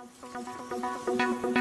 なんだ